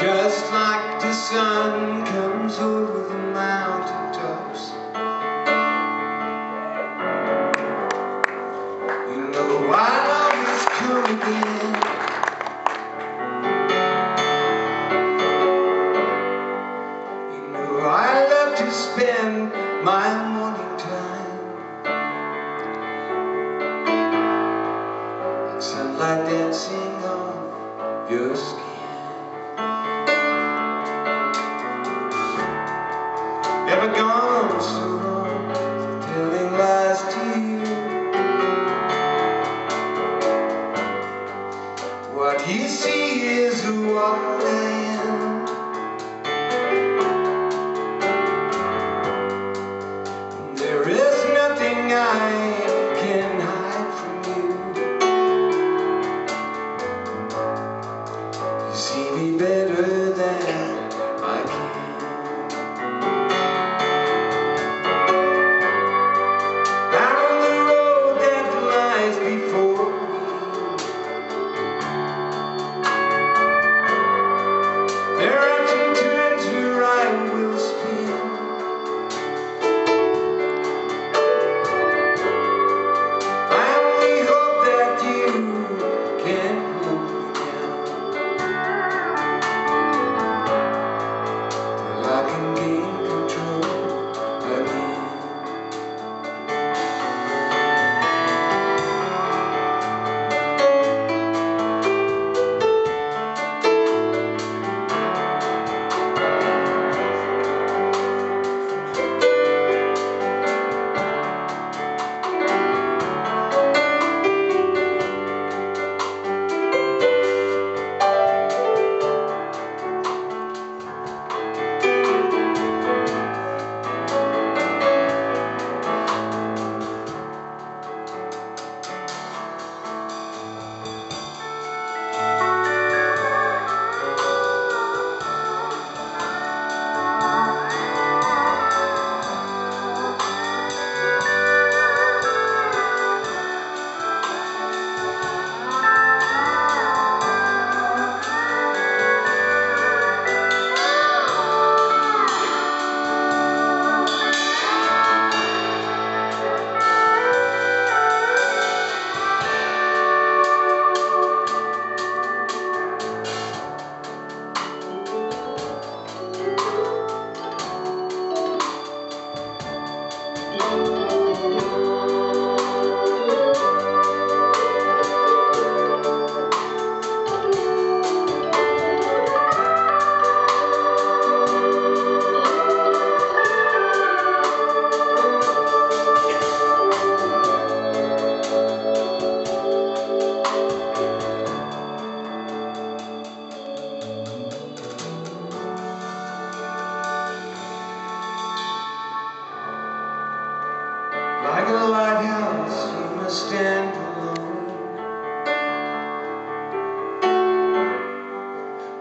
Just like the sun comes over the mountain tops You know again You know I love to spend my morning time. Sunlight dancing Never gone so long telling lies to you. What you see is what I and alone.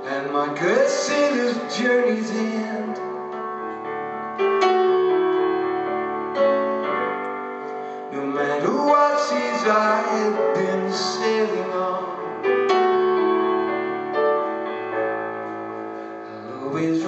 And my good sailor's journey's end. No matter what seas I have been sailing on I'll always